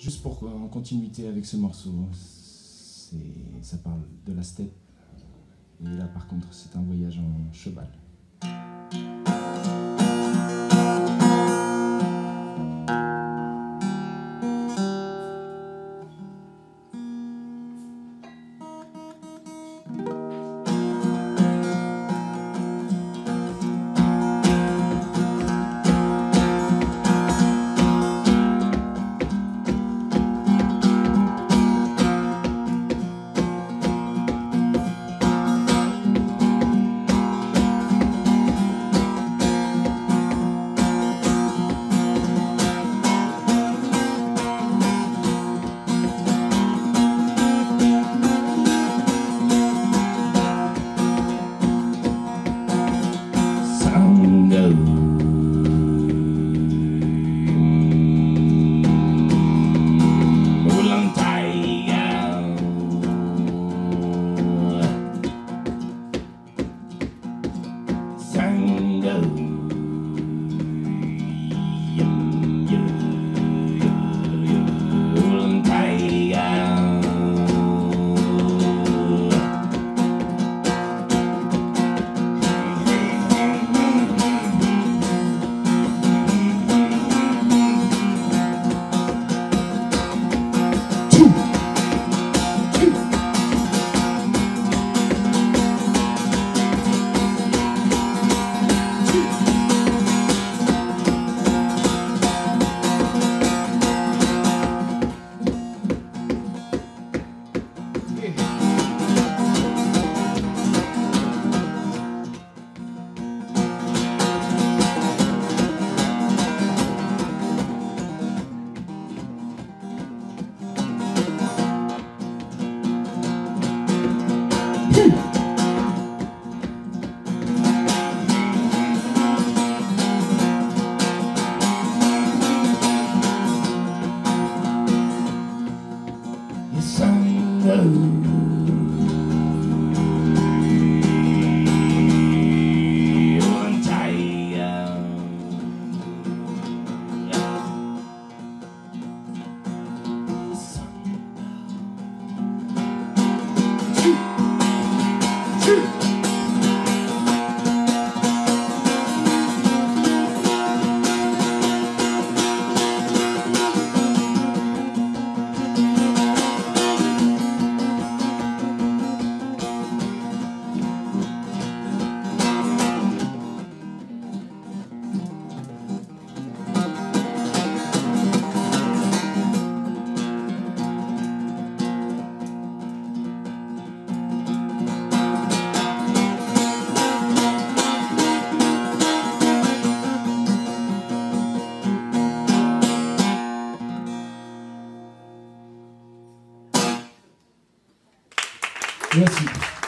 Juste pour en continuité avec ce morceau, ça parle de la steppe. Et là, par contre, c'est un voyage en cheval. Sunday. Merci.